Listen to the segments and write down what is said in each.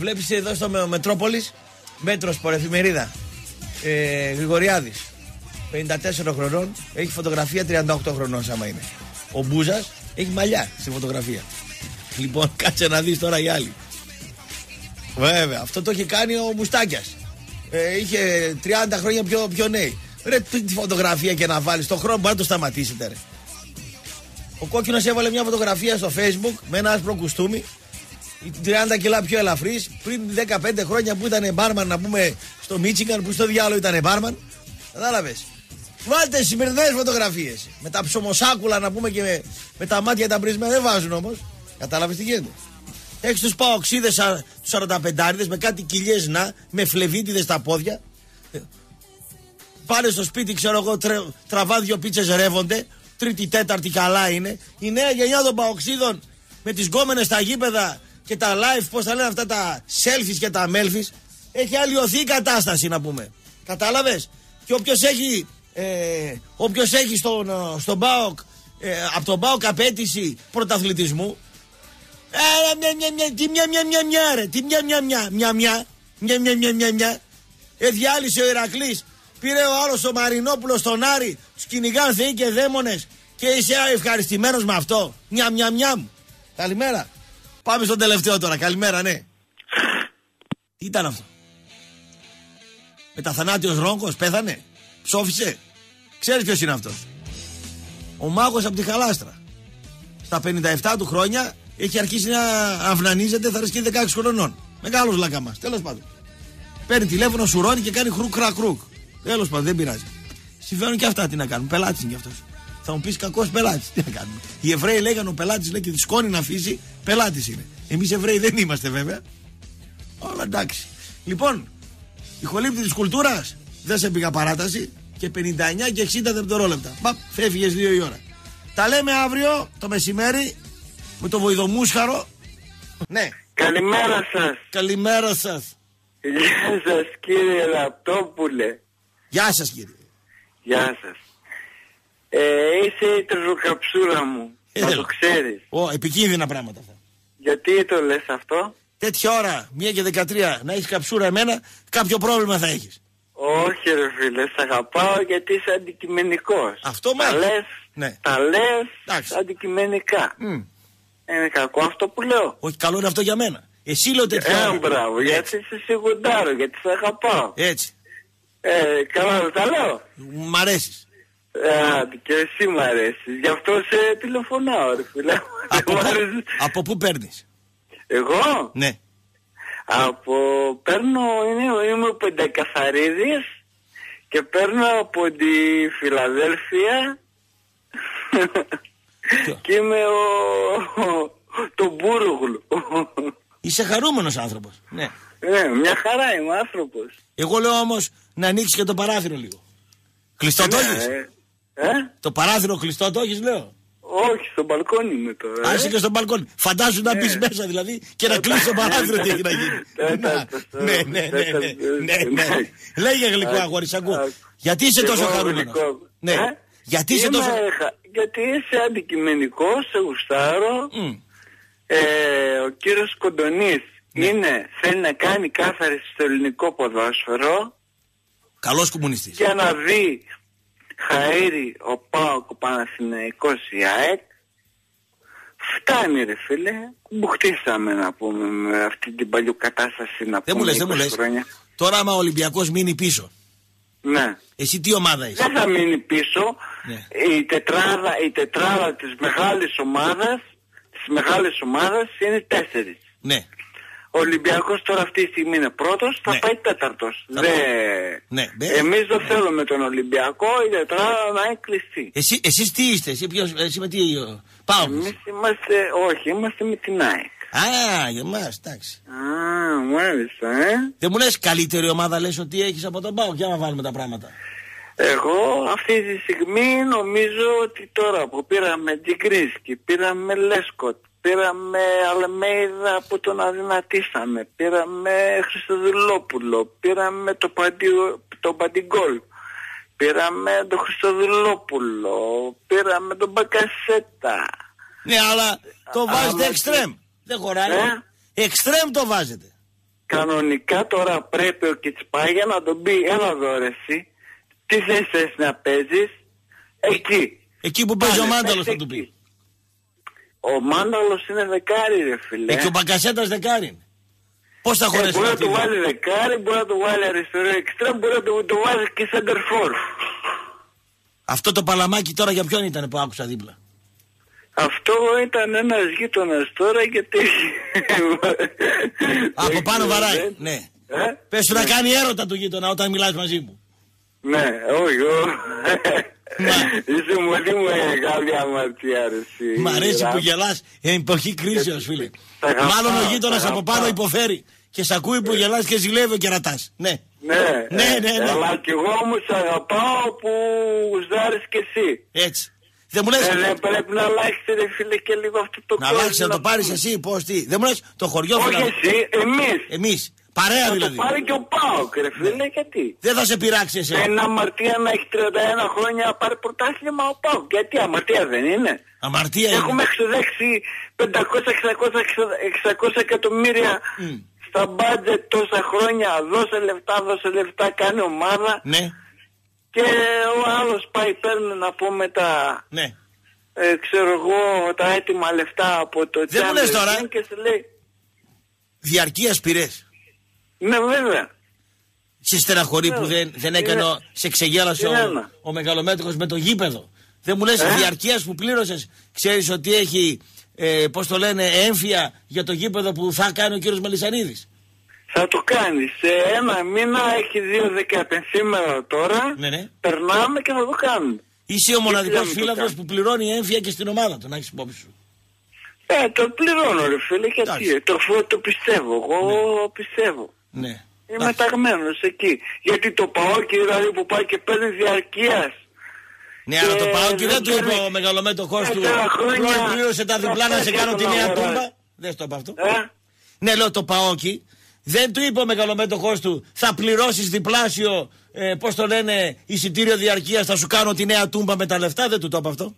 Βλέπεις εδώ στο Με- Μετρόπολης μέτρος σπορ εφημερίδα. Ε, Γρηγοριάδης. 54 χρονών. Έχει φωτογραφία 38 χρονών, άμα είναι. Ο Μπούζας έχει μαλλιά στη φωτογραφία. Λοιπόν, κάτσε να δεις τώρα οι άλλοι. Βέβαια, αυτό το έχει κάνει ο Μουστάκιας. Ε, είχε 30 χρόνια πιο, πιο νέοι. Ρε, τι τη φωτογραφία και να βάλεις. Το χρόνο μπορεί να το σταματήσετε, ρε. Ο κόκκινος έβαλε μια φωτογραφία στο facebook με ένα άσπρο κουστούμι. 30 κιλά πιο ελαφρύς. Πριν 15 χρόνια που ήταν μπάρμαν, να πούμε στο Μίτσιγκαν, που στο διάλογο ήταν μπάρμαν. Κατάλαβες. Βάλτε σημερινές φωτογραφίες. Με τα ψωμοσάκουλα να πούμε και με, με τα μάτια τα πρίσμα δεν βάζουν όμως. Κατάλαβες τι γίνεται. Έχεις τους παοξίδες τους 45 με κάτι κοιλιές να, με φλεβίτιδες στα πόδια. Ε, Πάνε στο σπίτι, ξέρω εγώ, τρε, τραβά δύο πίτσες ρεύονται. Τρίτη, τέταρτη καλά είναι. Η νέα γενιά των παοξίδων με τις γκόμενες στα γήπεδα και τα live, πώ τα λένε αυτά τα selfies και τα melfies. Έχει αλλοιωθεί η κατάσταση να πούμε. Κατάλαβε. Και όποιο έχει, ε, όποιος έχει στον, ε, στον ΠΑΟΚ, ε, από τον ΠΑΟΚ απέτηση πρωταθλητισμού, ε, μια, μια, μια, τι μια, μια, μια, μια, ρε, τι μια, μια, μια, μια, μια, μια, μια, μια, μια, μια. Ε, διάλυσε ο Ηρακλής, πήρε ο άλλος ο Μαρινόπουλος στον Άρη, τους κυνηγάν θεοί και δαίμονες και είσαι ευχαριστημένος με αυτό. Μια, μια, μια μου. Καλημέρα. Πάμε στον τελευταίο τώρα. Καλημέρα, ναι. Τι ήταν αυτό; Μεταθανάτιος ρόγκος, πέθανε; Ψόφισε; Ξέρεις ποιος είναι αυτός; Ο μάγος από τη Χαλάστρα. Στα 57 του χρόνια έχει αρχίσει να αυνανίζεται, θα ρισκεί 16 χρονών. Μεγάλος λακαμάς. Τέλος πάντων. Παίρνει τηλέφωνο, σουρώνει και κάνει χρουκ κρακρούκ. Τέλος πάντων, δεν πειράζει. Συμβαίνουν και αυτά τι να κάνουν. Πελάτης είναι κι αυτός. Θα μου πεις κακός πελάτης. Τι να κάνουμε. Οι Εβραίοι λέγανε ο πελάτης λέει και τη σκόνη να αφήσει, πελάτης είναι. Εμείς Εβραίοι δεν είμαστε βέβαια. Όλα εντάξει. Λοιπόν, η χολύπτη της κουλτούρας δεν σε πήγα παράταση και 59 και 60 δευτερόλεπτα. Παπ, φεύγεις 2 η ώρα. Τα λέμε αύριο το μεσημέρι με το βοηδομούσχαρο. Ναι, Καλημέρα σας. καλημέρα σας. Γεια σας κύριε Λαπτόπουλε. Γεια σας κύριε. Γεια σας. Ε, είσαι η τρελοκαψούρα μου. Να Έλα. το ξέρεις. Ω, επικίνδυνα πράγματα αυτά. Γιατί το λες αυτό; Τέτοια ώρα, 1 και 13, να έχεις καψούρα εμένα, κάποιο πρόβλημα θα έχεις. Όχι ρε φίλε, σ' αγαπάω γιατί είσαι αντικειμενικός. Αυτό τα μάλιστα. λες, Ναι. τα λες Εντάξει. αντικειμενικά. Μμ. Είναι κακό αυτό που λέω. Όχι, καλό είναι αυτό για μένα. Εσύ λέω τέτοια Ε, ώρα. μπράβο, Έτσι. γιατί σε σιγουντάρω, γιατί σε αγαπάω. Έτσι. Ε, καλά δεν τα λέω. Μ' αρέσεις. Ε, και εσύ μ' αρέσεις. Γι' αυτό σε τηλεφωνάω ρε φίλε. Από, Μ' πού- αρέσεις. από πού παίρνεις; Εγώ; Ναι. από παίρνω, είμαι, είμαι πεντακαθαρίδης και παίρνω από τη Φιλαδέλφια Ποιο; και είμαι ο, ο το Μπούρουγλου. Είσαι χαρούμενος άνθρωπος. Ναι. ναι, μια χαρά είμαι άνθρωπος. Εγώ λέω όμως να ανοίξεις και το παράθυρο λίγο. Κλειστό το έχεις; Ναι, ε, ε, Το παράθυρο κλειστό το έχεις, λέω. όχι, στο μπαλκόνι είμαι τώρα. Α ε. είσαι και στο μπαλκόνι. Φαντάζου να μπεις Ναι. μέσα δηλαδή και να κλείσεις το παράθυρο τι έχει να γίνει. Δεν Να, θα το- Ναι, ναι, ναι. δεν θα- ναι, ναι, ναι. Λέγε γλυκό Α, αγόρι, σ' ακούω. α, Γιατί είσαι τόσο εγώ χαρούμενος; γλυκό. Ναι. Ε; Γιατί είσαι Είμαι τόσο. χα- Γιατί είσαι αντικειμενικός, σε γουστάρω. Μμ. Ε, ο κύριος Κοντονής Ναι. είναι, θέλει να κάνει κάθαρση στο ελληνικό ποδόσφαιρο Καλός κομμουνιστής. για να δει Χαΐρι ο Πάοκ ο Παναθηναϊκός η ΑΕΚ φτάνει ρε φίλε μπουχτίσαμε να πούμε με αυτή την παλιού κατάσταση να Δεν μου πούμε λες, δεν μου 20 λες. χρόνια. Τώρα, άμα ο Ολυμπιακός μείνει πίσω, ναι εσύ τι ομάδα είσαι; δεν θα μείνει πίσω Ναι. η τετράδα, η τετράδα της μεγάλης ομάδας της μεγάλης ομάδας είναι τέσσερις Ναι. Ο Ολυμπιακός τώρα αυτή τη στιγμή είναι πρώτος, θα Ναι. πάει τέταρτος. Θα Δε... Ναι, ναι. Εμείς δεν θέλουμε τον Ολυμπιακό, η τετράδα να είναι κλειστή. Εσύ, εσείς τι είστε, εσύ, ποιος, εσύ με τι ε, πάω. Εμείς είμαστε, όχι, είμαστε με την ΑΕΚ. Α, για εμάς, εντάξει. Α, μάλιστα, ε. Δεν μου λες καλύτερη ομάδα λες ότι έχεις από τον Πάο. Για να βάλουμε τα πράγματα. Εγώ αυτή τη στιγμή νομίζω ότι τώρα που πήραμε Τζιγκρίσκι, πήραμε Λέσκοτ, πήραμε Αλμέιδα που τον αδυνατήσαμε, πήραμε Χριστοδουλόπουλο, πήραμε το, παντι, το Παντιγκόλ, πήραμε τον Χριστοδουλόπουλο, πήραμε τον Μπακασέτα. Ναι, αλλά το Α, βάζετε άμα εξτρέμ. Δεν χωράει. Ε; Εξτρέμ το βάζετε. κανονικά τώρα πρέπει ο Κιτσπάγια να τον πει έλα εδώ ρε εσύ, τι θέση θες να παίζεις, εκεί. Εκεί που παίζει ο Πάνε, Μάνταλος θα παίζει του εκεί. πει. Ο Μάνταλος είναι δεκάρι ρε φίλε. Εκεί ο Μπακασέτας δεκάρι είναι. Πώς θα Ε, χωρέσει μπορεί να αυτή του η βάλει δεκάρι, μπορεί να του βάλει αριστερό εξτρέμ, μπορεί να του το βάλει και σέντερφορ. Αυτό το παλαμάκι τώρα για ποιον ήταν που άκουσα δίπλα; Αυτό ήταν ένας γείτονας τώρα γιατί... Από πάνω βαράει. Δεν- Ναι. Ε; Πες του να κάνει έρωτα του γείτονα όταν μιλάς μαζί μου. Ναι, όχι, όχι. Μα. Είσαι πολύ μεγάλη αμαρτία, ρε εσύ. Μ' αρέσει Ρα- που γελάς ε, εποχή κρίσεως φίλε. Τα αγαπάω, Μάλλον ο τα γείτονας από πάνω αγαπάω. υποφέρει. Και σ' ακούει που γελάς και ζηλεύει ο κερατάς. Ναι. Ναι, Ναι, ε, ναι, ναι. Αλλά κι εγώ όμως αγαπάω που γουστάρεις κι εσύ. Έτσι. Δεν μου λες Ε, δεν πρέπει να αλλάξεις ρε φίλε και λίγο αυτό το να κόσμο αλλάξεις να το πάρεις πούμε. εσύ. Πώς τι. Δεν μου λες το χωριό Όχι φίλε. εσύ, εμείς. Εμείς. Παρέα Θα δηλαδή. το πάρει και ο Πάοκ ρε φίλε, γιατί; Δεν θα σε πειράξει εσύ. Ένα αμαρτία να έχει 31 χρόνια να πάρει πρωτάθλημα ο Πάοκ. Γιατί αμαρτία δεν είναι; Αμαρτία είναι. Έχουμε εξοδέξει 500-600 εκατομμύρια Μμ. στα μπάτζετ τόσα χρόνια. Δώσε λεφτά, δώσε λεφτά, κάνει ομάδα. Ναι, Και ο άλλος πάει παίρνει να πούμε τα, ναι. ε, ξέρω εγώ, τα έτοιμα λεφτά από το Δεν μου λες Champions τώρα, ε. League Και σε λέει, Διαρκείας πυρές. Ναι βέβαια. Σε στεναχωρεί που Ναι. δεν, δεν έκανε, Είναι- ο- σε ξεγέλασε είναι ο, ένα. ο μεγαλομέτωχος με το γήπεδο. Δεν μου λες Ε; διαρκείας που πλήρωσες. Ξέρεις ότι έχει, ε, πώς το λένε, έμφυα για το γήπεδο που θα κάνει ο κύριος Μελισανίδης; Θα το κάνει. Σε ένα μήνα έχει δύο δεκαετία σήμερα τώρα. Ναι, ναι. Περνάμε και θα το κάνουμε. Είσαι ο δεν μοναδικός το φίλαθλος κάνει; που πληρώνει έμφυα και στην ομάδα του, να έχεις υπόψη σου; Ε, το πληρώνω ρε φίλε, Εντάξει. γιατί το, φω- το πιστεύω, εγώ πιστεύω. Ναι. Είμαι Εντάξει. ταγμένος εκεί. Γιατί το πάω και δηλαδή που πάει και παίρνει διαρκείας. Ναι, αλλά το Και πάω και δεν του είπε παίρνει ο μεγαλομέτωχός του. τέσσερα χρόνια «Πλώ- Πλήρωσε τα διπλά να σε να κάνω τη τον νέα αγοράζει». τούμπα. Δεν στο είπα αυτό. Ε, Ναι, λέω το Παόκι. Δεν του είπε ο μεγαλομέτωχό του, θα πληρώσεις διπλάσιο, ε, πώς το λένε, εισιτήριο διαρκείας, θα σου κάνω τη νέα τούμπα με τα λεφτά. Δεν του το είπε αυτό.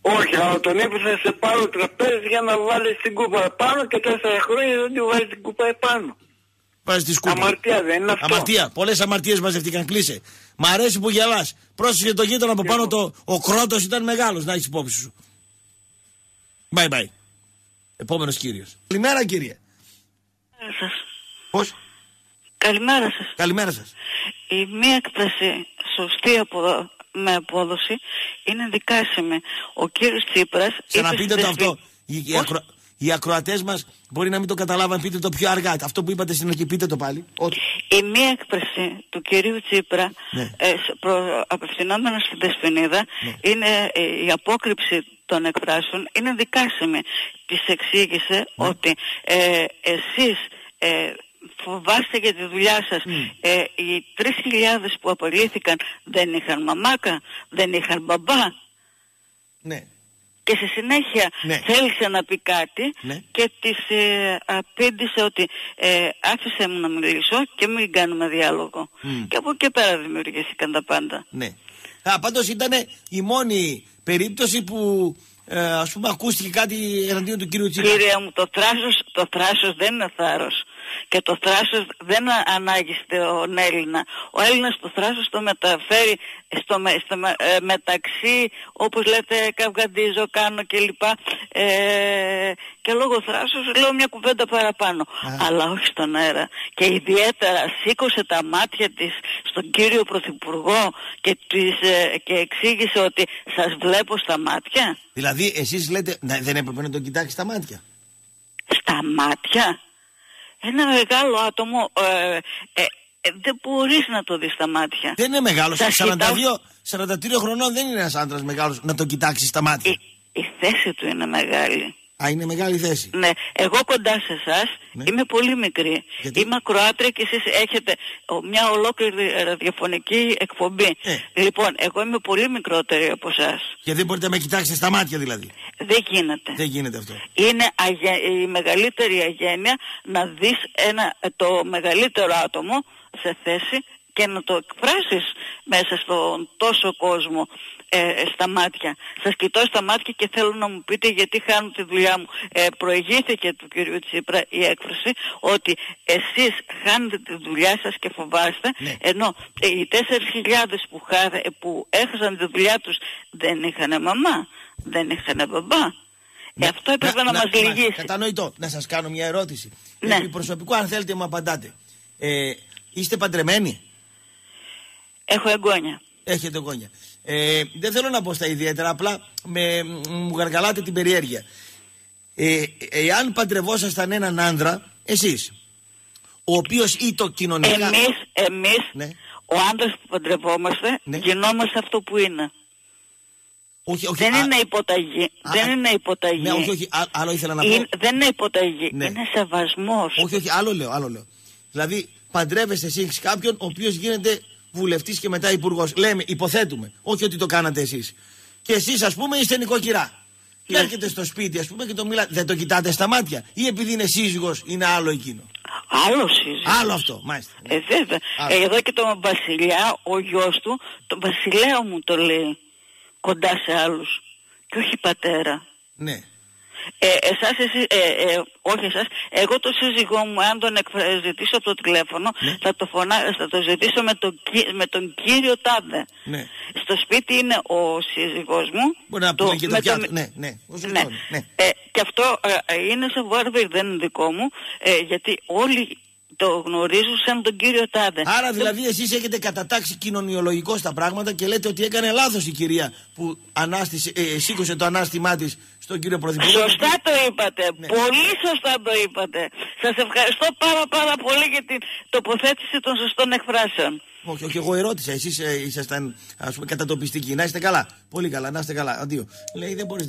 όχι, αλλά τον είπε θα σε πάρω τραπέζι για να βάλεις την κούπα επάνω και τέσσερα χρόνια δεν του βάζεις την κούπα επάνω. Βάζει τη σκούπα. Αμαρτία δεν είναι αυτό. Αμαρτία. Πολλές αμαρτίες μαζευτήκαν. Κλείσε. Μ' αρέσει που γελάς. Πρόσεχε το γείτονα από πάνω το. Ο κρότος ήταν μεγάλος, να έχεις υπόψη σου. Bye bye. Επόμενος κύριος. Καλημέρα κύριε. σας. Πώς; Καλημέρα σας. Καλημέρα σας. Η μία έκφραση σωστή απο... με απόδοση είναι δικάσιμη. Ο κύριος Τσίπρας... είπε Ξαναπείτε στη το Θεσμή- αυτό. Οι, οι, Πώς; ακρο... οι ακροατές μας μπορεί να μην το καταλάβαν. Πείτε το πιο αργά. Αυτό που είπατε στην αρχή, πείτε το πάλι. Ότι. Η μία έκφραση του κυρίου Τσίπρα, Ναι. ε, σ- προ, απευθυνόμενος στην Δεσποινίδα, είναι ε, η απόκρυψη των εκφράσεων είναι δικάσιμη. Της εξήγησε Ναι. ότι ε, εσείς ε, φοβάστε για τη δουλειά σας. Ε, οι 3.000 που απολύθηκαν δεν είχαν μαμάκα, δεν είχαν μπαμπά. Ναι. Και στη συνέχεια Ναι. θέλησε να πει κάτι Ναι. και της ε, απήντησε ότι ε, άφησε μου να μιλήσω και μην κάνουμε διάλογο. Μμ. Και από εκεί πέρα δημιουργήθηκαν τα πάντα. Ναι. Α, πάντως ήταν η μόνη περίπτωση που ε, ας πούμε ακούστηκε κάτι εναντίον του κύριου Τσίπρα. Κύριε μου, το θράσος, το θράσος δεν είναι θάρρος. Και το θράσος δεν α- ανάγει στον Έλληνα. Ο Έλληνας το θράσος το μεταφέρει στο, με- στο με- ε, μεταξύ, όπως λέτε, καυγαντίζω, κάνω κλπ. Ε, και λόγω θράσος λέω μια κουβέντα παραπάνω. Αλλά όχι στον αέρα. Και ιδιαίτερα σήκωσε τα μάτια της στον κύριο Πρωθυπουργό και, της, ε, και εξήγησε ότι σας βλέπω στα μάτια. Δηλαδή εσείς λέτε να, δεν έπρεπε να τον κοιτάξει στα μάτια. στα μάτια; Ένα μεγάλο άτομο ε, ε, ε, δεν μπορείς να το δεις στα μάτια Δεν είναι μεγάλος. Τα 42, 43 χρονών δεν είναι ένας άντρας μεγάλος να τον κοιτάξεις στα μάτια. η, η θέση του είναι μεγάλη Α, είναι μεγάλη θέση. ναι, εγώ κοντά σε εσάς Ναι. είμαι πολύ μικρή. Γιατί; Είμαι ακροάτρια και εσείς έχετε ο, μια ολόκληρη ραδιοφωνική εκπομπή. Ε. Λοιπόν, εγώ είμαι πολύ μικρότερη από εσάς. Και δεν μπορείτε να με κοιτάξετε στα μάτια δηλαδή. Δεν γίνεται. Δεν γίνεται αυτό. είναι αγε- η μεγαλύτερη αγένεια να δεις ένα, το μεγαλύτερο άτομο σε θέση και να το εκφράσεις μέσα στον τόσο κόσμο ε, στα μάτια. Σας κοιτώ στα μάτια και θέλω να μου πείτε γιατί χάνω τη δουλειά μου. Ε, προηγήθηκε του κυρίου Τσίπρα η έκφραση ότι εσείς χάνετε τη δουλειά σας και φοβάστε Ναι. ενώ ε, οι 4.000 που, χάρε, που έχασαν τη δουλειά τους δεν είχαν μαμά, δεν είχαν μπαμπά. Ε, αυτό έπρεπε να, μας λυγίσει. Κατανοητό. Να σας κάνω μια ερώτηση. Ναι. Επί προσωπικού, αν θέλετε, μου απαντάτε. Ε, είστε παντρεμένοι; Έχω εγγόνια. Έχετε γόνια. Ε, δεν θέλω να πω στα ιδιαίτερα, απλά με, μου γαργαλάτε την περιέργεια. Ε, εάν παντρευόσασταν έναν άνδρα, εσείς, ο οποίος ή το κοινωνικά... Εμείς, εμείς, Ναι. ο άντρας που παντρευόμαστε, Ναι. γινόμαστε αυτό που είναι. Όχι, όχι, δεν α- είναι υποταγή. α- δεν είναι υποταγή. Ναι, όχι, όχι, α- άλλο ήθελα να πω. Είναι- δεν είναι υποταγή. Ναι. Είναι σεβασμός. Όχι, όχι, άλλο λέω, άλλο λέω. Δηλαδή, παντρεύεστε εσείς κάποιον ο οποίος γίνεται βουλευτής και μετά υπουργός. Λέμε, υποθέτουμε. Όχι ότι το κάνατε εσείς. Και εσείς, ας πούμε, είστε νοικοκυρά. Και Ναι. έρχεται στο σπίτι, ας πούμε, και το μιλάτε. Δεν το κοιτάτε στα μάτια. Ή επειδή είναι σύζυγος, είναι άλλο εκείνο. Άλλο σύζυγος. Άλλο αυτό, μάλιστα. Ε, βέβαια. Α. Ε, εδώ και τον Βασιλιά, ο γιος του, τον Βασιλέο μου το λέει. Κοντά σε άλλους. Και όχι πατέρα. Ναι. Ε, εσάς, εσύ, ε, ε, όχι εσάς, εγώ το σύζυγό μου, αν τον εκφρα- ζητήσω από το τηλέφωνο, Ναι. θα, το φωνά, θα το ζητήσω με τον, κυ- με τον κύριο Τάδε. Ναι. Στο σπίτι είναι ο σύζυγός μου. Μπορεί να το- πούμε και το με πιάτο. τον- Ναι, ναι. Όσο ναι. αυτό είναι, ναι. Ε, και αυτό ε, ε, είναι σε βάρβερ, δεν είναι δικό μου, ε, γιατί όλοι το γνωρίζουν σαν τον κύριο Τάδε. Άρα δηλαδή εσείς έχετε κατατάξει κοινωνιολογικό στα πράγματα και λέτε ότι έκανε λάθος η κυρία που ανάστησε, ε, σήκωσε το ανάστημά της στον κύριο Πρωθυπουργό. Σωστά το είπατε. Ναι. Πολύ σωστά το είπατε. Σας ευχαριστώ πάρα πάρα πολύ για την τοποθέτηση των σωστών εκφράσεων. Όχι, όχι, εγώ ερώτησα. Εσείς ε, ήσασταν ας πούμε κατατοπιστικοί. Να είστε καλά. Πολύ καλά, να είστε καλά. Αντίο. Λέει δεν μπορείς